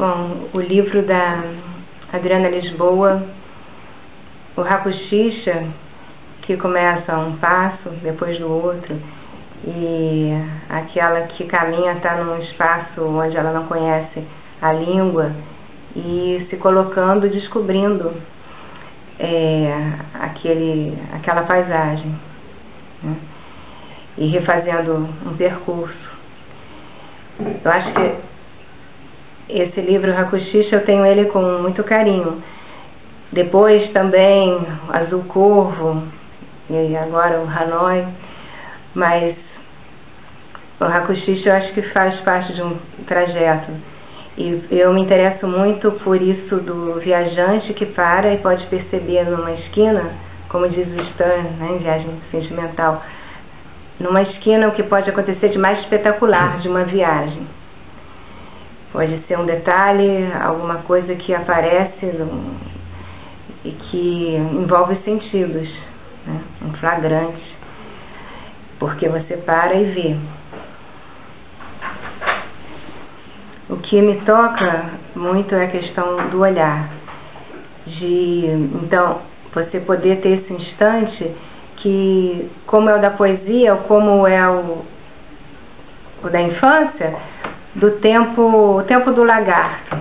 Bom, o livro da Adriana Lisboa, o Rakuxixa, que começa um passo depois do outro, e aquela que caminha está num espaço onde ela não conhece a língua e se colocando, descobrindo é, aquele, aquela paisagem né? e refazendo um percurso. Eu acho que esse livro Hakushish eu tenho ele com muito carinho. Depois também Azul Corvo e agora o Hanoi, mas o Hakushish eu acho que faz parte de um trajeto. E eu me interesso muito por isso do viajante que para e pode perceber numa esquina, como diz o Stern, né, em Viagem Sentimental, numa esquina o que pode acontecer de mais espetacular de uma viagem. Pode ser um detalhe, alguma coisa que aparece e que envolve os sentidos, né? um flagrante, porque você para e vê. O que me toca muito é a questão do olhar, de então você poder ter esse instante que, como é o da poesia, ou como é o, o da infância, do tempo, o tempo do lagarto.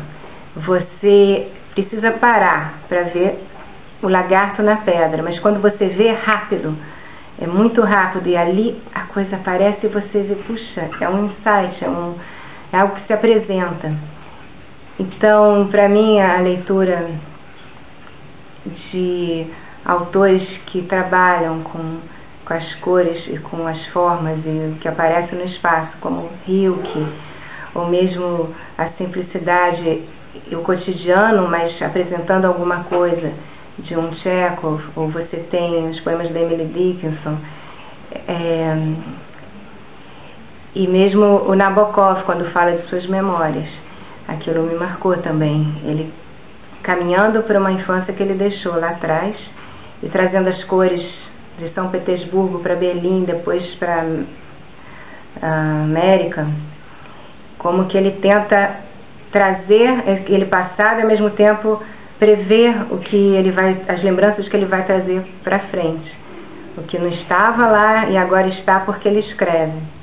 Você precisa parar para ver o lagarto na pedra, mas quando você vê rápido, é muito rápido e ali a coisa aparece e você vê, puxa, é um insight, é, um, é algo que se apresenta. Então, para mim, a leitura de autores que trabalham com, com as cores e com as formas e o que aparece no espaço, como Hilke, ou mesmo a simplicidade e o cotidiano, mas apresentando alguma coisa de um Chekhov, ou você tem os poemas da Emily Dickinson, é, e mesmo o Nabokov, quando fala de suas memórias, aquilo me marcou também. Ele caminhando para uma infância que ele deixou lá atrás e trazendo as cores de São Petersburgo para Berlim, depois para a América, como que ele tenta trazer aquele passado e ao mesmo tempo prever o que ele vai, as lembranças que ele vai trazer para frente. O que não estava lá e agora está porque ele escreve.